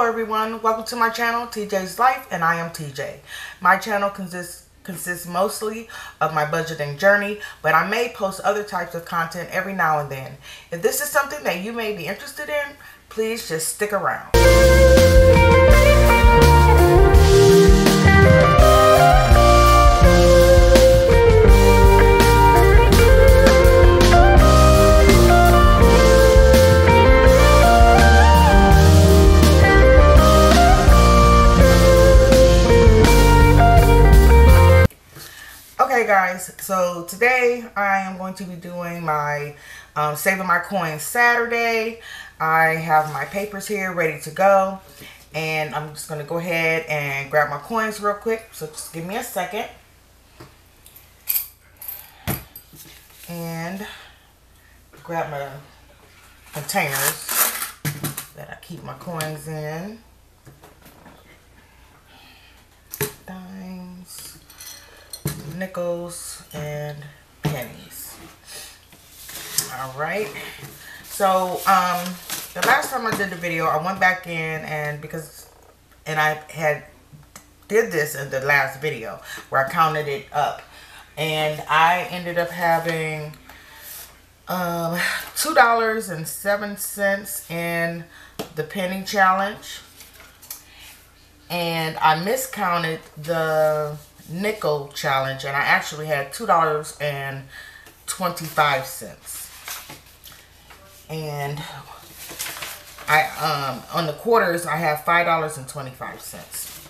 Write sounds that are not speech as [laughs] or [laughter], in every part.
Hello everyone, welcome to my channel, TJ's Life, and I am TJ. My channel consists consists mostly of my budgeting journey, but I may post other types of content every now and then. If this is something that you may be interested in, please just stick around. Guys, so today I am going to be doing my um, Saving My Coins Saturday. I have my papers here ready to go. And I'm just going to go ahead and grab my coins real quick. So just give me a second. And grab my containers that I keep my coins in. Dimes nickels and pennies. All right. So, um, the last time I did the video, I went back in and because, and I had did this in the last video where I counted it up and I ended up having um, $2.07 in the penny challenge and I miscounted the nickel challenge and I actually had $2.25 and I um on the quarters I have $5.25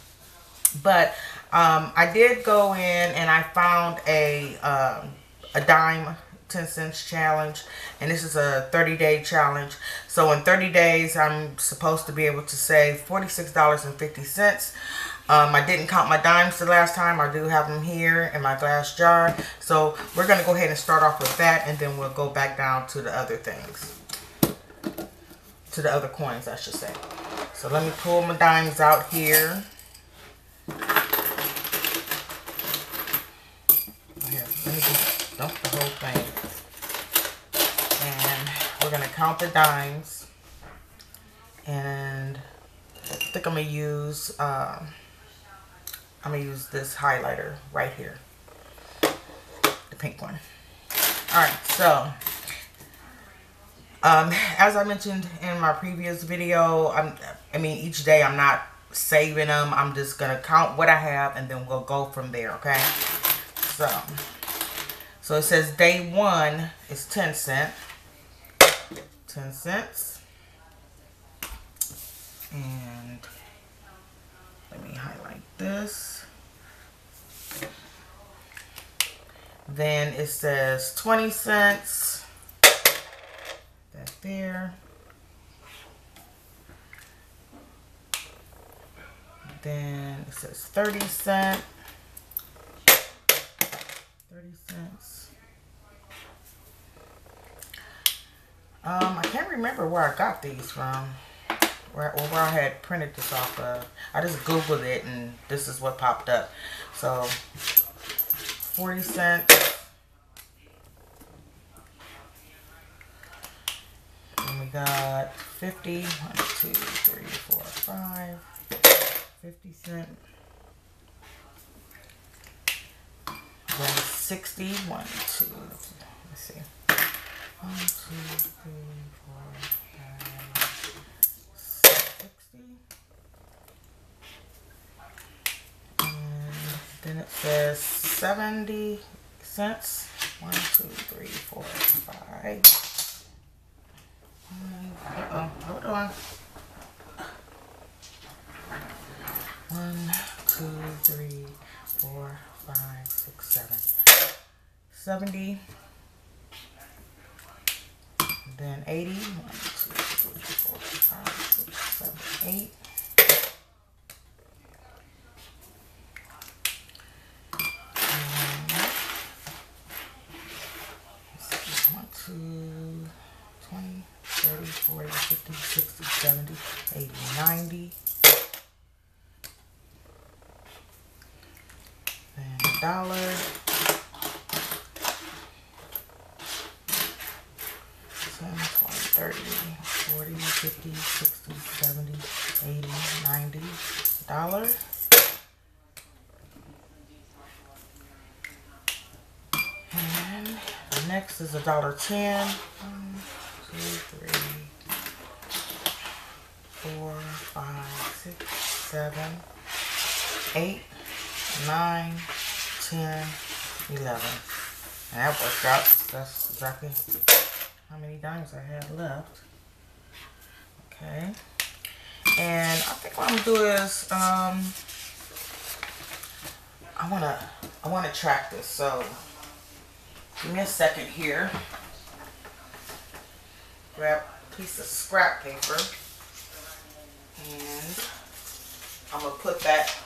but um, I did go in and I found a um, a dime 10 cents challenge and this is a 30 day challenge. So in 30 days I'm supposed to be able to save $46.50 um, I didn't count my dimes the last time. I do have them here in my glass jar. So we're going to go ahead and start off with that and then we'll go back down to the other things. To the other coins, I should say. So let me pull my dimes out here. Here, let me just dump the whole thing. And we're going to count the dimes. And I think I'm going to use... Uh, I'm going to use this highlighter right here. The pink one. Alright, so um, as I mentioned in my previous video, I'm, I mean, each day I'm not saving them. I'm just going to count what I have and then we'll go from there, okay? So, so it says day one is 10 cent. 10 cents. And let me highlight this. Then it says 20 cents. That there. Then it says 30 cent. 30 cents. Um, I can't remember where I got these from where, where I had printed this off of. I just Googled it and this is what popped up. So, 40 cents. And we got 50, 1, 2, 3, 4, 5, 50 cent. Then 60, 1, 2, let's see. 1, 2, 3, 4, Then it says 70 cents. One, two, three, four, five. Uh-oh, hold on. One, two, three, four, five, six, seven. 70. Then 80. One, three, four, five, six, seven, eight. to 20, 30, 40, 50, 60, 70, 80, 90. And dollar. 10, 20, 30, 40, 50, 60, 70, 80, ninety dollar. And the next is a dollar ten. One, two, three, four, five, six, seven, eight, nine, ten, eleven. And that worked out. That's exactly how many dimes I have left. Okay. And I think what I'm gonna do is um I wanna I wanna track this. So give me a second here. Grab a piece of scrap paper and I'm gonna put that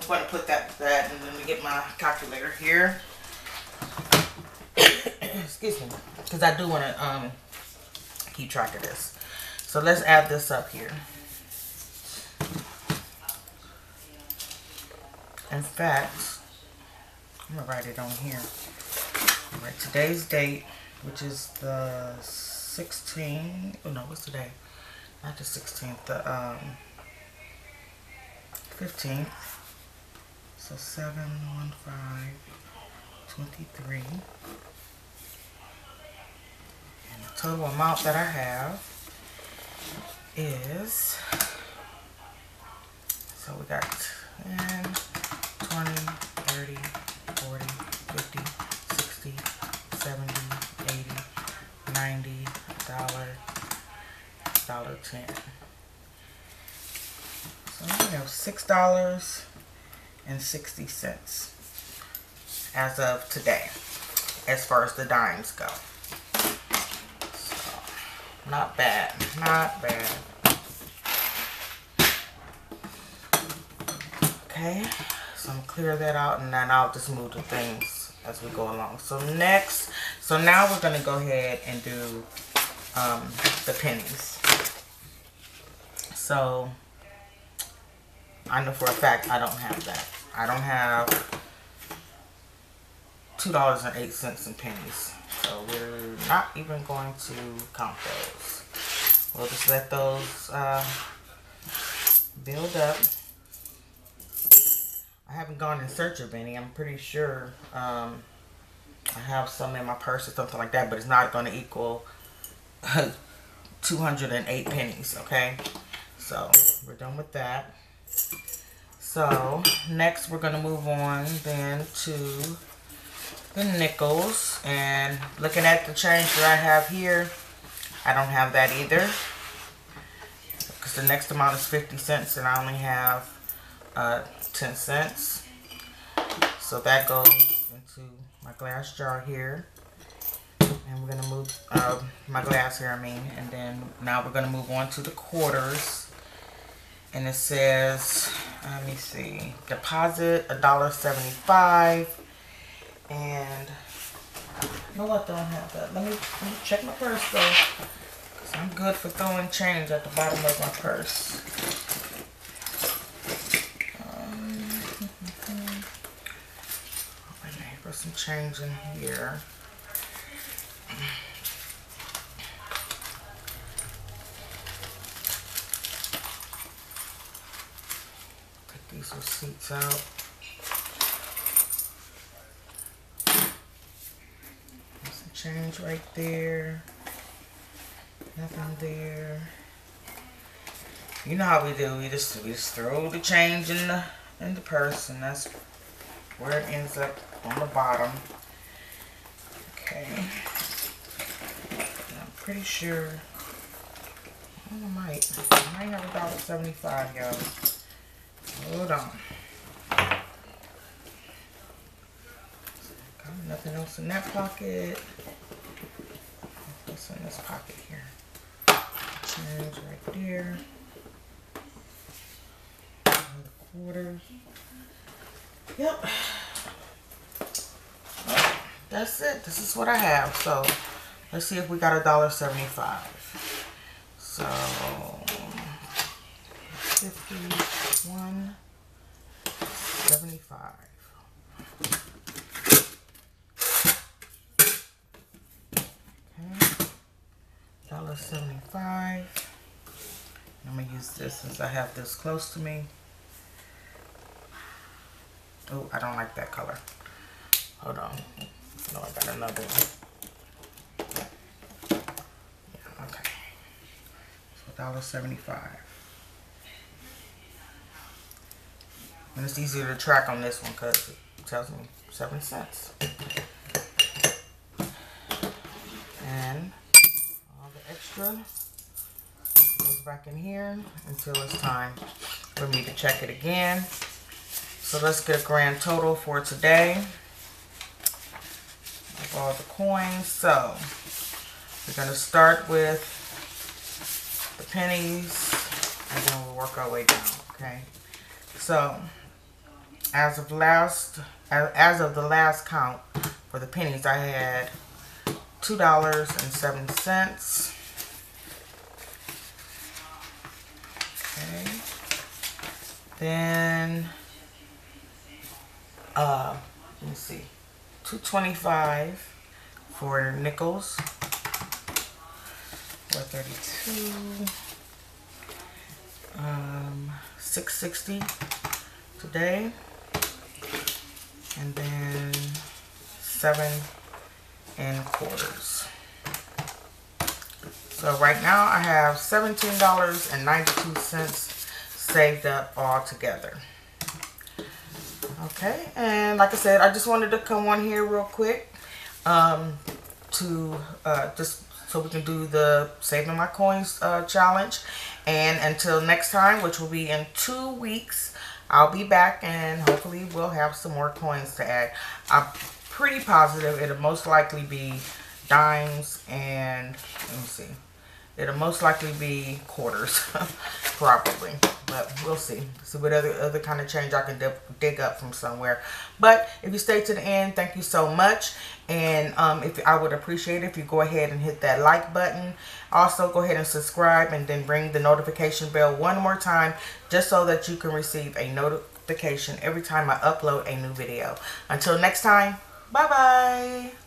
I'm gonna put that that and let me get my calculator here. [coughs] Excuse me. Because I do wanna um keep track of this. So let's add this up here. In fact, I'm gonna write it on here. All right, today's date, which is the 16th. Oh no, what's today? Not the 16th. The um 15th. So 7, 1, 5, 23. And the total amount that I have is, so we got 10, 20, 30, 40, 50, 60, 70, 80, 90, dollar, dollar 10. So we have six dollars and sixty cents as of today, as far as the dimes go. Not bad, not bad. Okay, so I'm clear that out and then I'll just move the things as we go along. So next, so now we're gonna go ahead and do um, the pennies. So I know for a fact I don't have that. I don't have two dollars and eight cents in pennies. So we're not even going to count those. We'll just let those uh, build up. I haven't gone in search of any. I'm pretty sure um, I have some in my purse or something like that, but it's not going to equal 208 pennies, okay? So we're done with that. So next we're going to move on then to the nickels. And looking at the change that I have here, I don't have that either. Because the next amount is 50 cents and I only have uh, 10 cents. So that goes into my glass jar here. And we're going to move uh, my glass here, I mean. And then now we're going to move on to the quarters. And it says, let me see, deposit $1.75. And no, I don't have that. Let me, let me check my purse though. Cause I'm good for throwing change at the bottom of my purse. Um, [laughs] put some change in here. Take these receipts out. Some change right there. Nothing there. You know how we do. We just we just throw the change in the in the purse, and that's where it ends up on the bottom. Okay. I'm pretty sure. Oh, I might. I might have a dollar seventy-five, y'all. Hold on. Nothing else in that pocket. Pocket here? Change right there. Another quarter. Yep. That's it. This is what I have. So let's see if we got a dollar seventy-five. So fifty-one seventy-five. Seventy-five. I'm gonna use this since I have this close to me. Oh, I don't like that color. Hold on. No, I got another one. Yeah, okay. So $1.75. And it's easier to track on this one because it tells me 7 cents. And all the extra goes back in here until it's time for me to check it again. So let's get a grand total for today of all the coins. So we're going to start with the pennies and then we'll work our way down, okay? So as of last as of the last count for the pennies I had two dollars and seven cents okay. Then uh let me see. 225 for nickels. 432 um 660 today. And then seven and quarters. So right now I have $17.92 saved up all together. Okay, and like I said, I just wanted to come on here real quick um, to uh, just so we can do the saving my coins uh, challenge. And until next time, which will be in two weeks, I'll be back and hopefully we'll have some more coins to add. I'm pretty positive it'll most likely be dimes and let me see. It'll most likely be quarters, [laughs] probably. But we'll see. See what other other kind of change I can dig up from somewhere. But if you stay to the end, thank you so much. And um, if I would appreciate it if you go ahead and hit that like button. Also, go ahead and subscribe and then ring the notification bell one more time just so that you can receive a notification every time I upload a new video. Until next time, bye-bye.